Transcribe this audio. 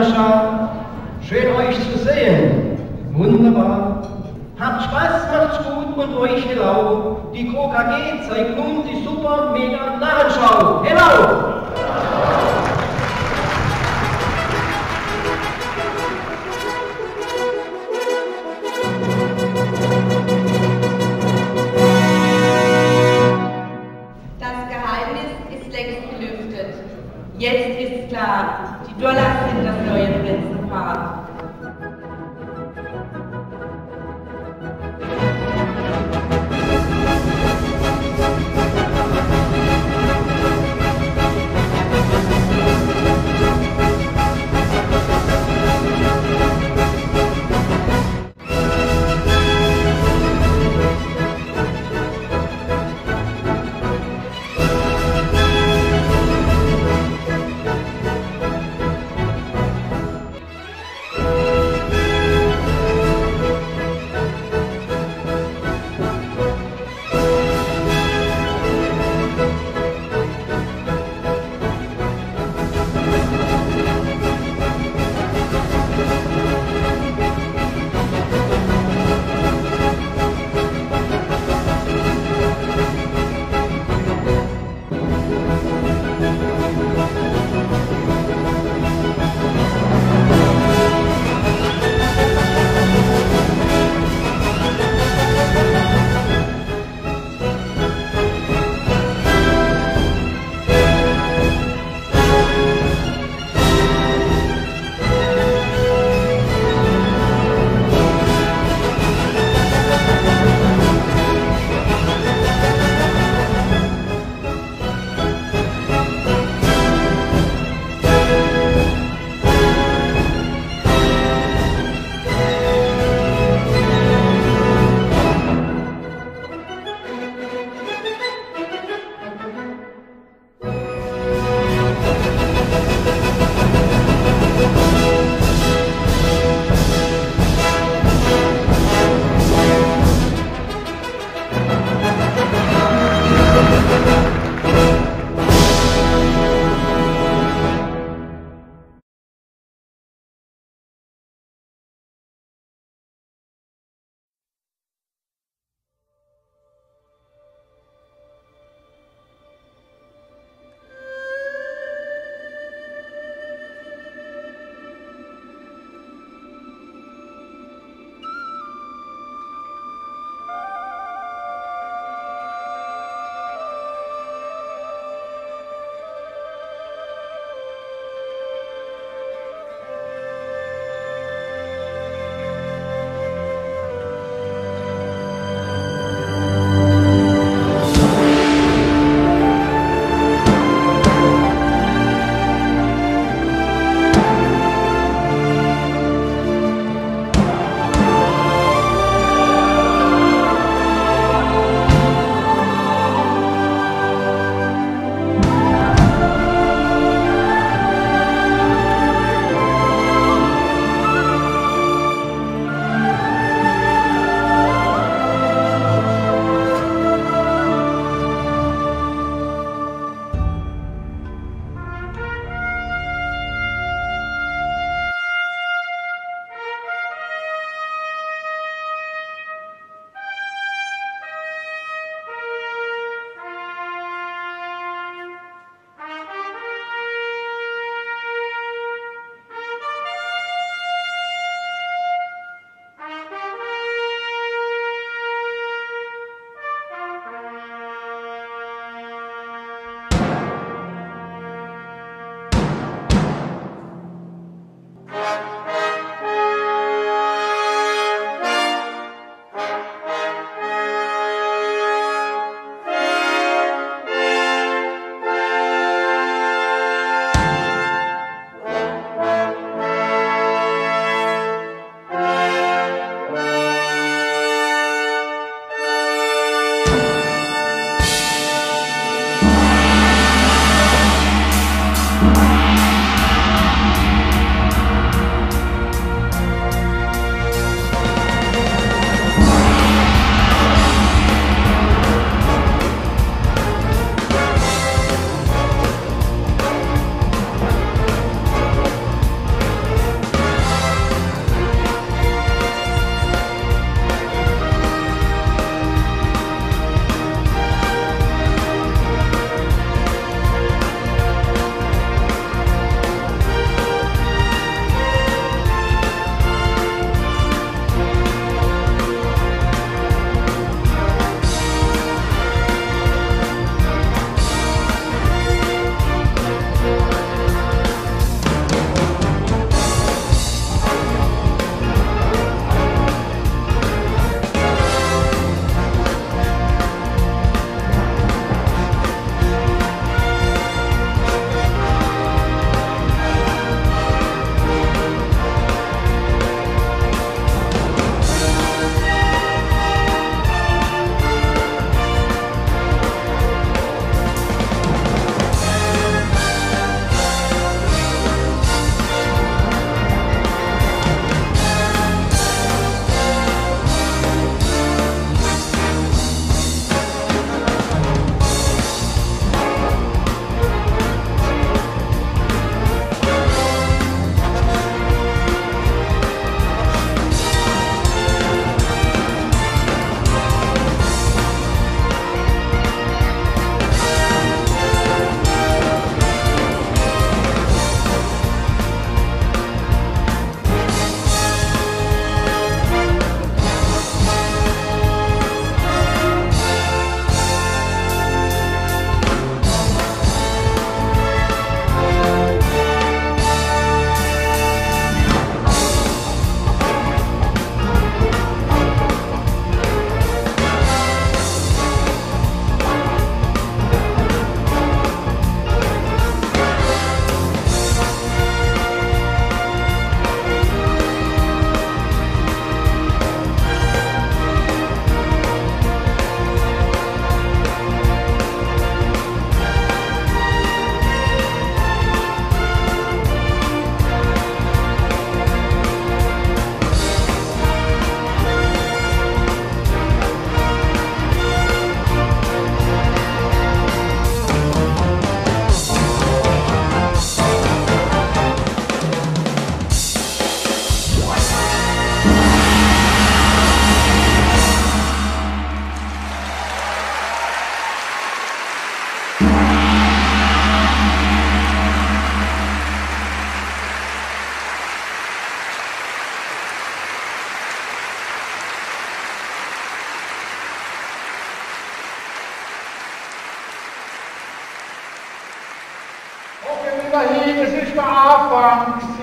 Herrenschau. Schön euch zu sehen. Wunderbar. Habt Spaß, macht's gut und euch hello. Die KKG zeigt nun die super mega Narrenschau. Hello! Das Geheimnis ist längst gelüftet. Jetzt ist klar, die Dollars sind das neue Prinzenpaar. Immerhin, es ist der Anfang.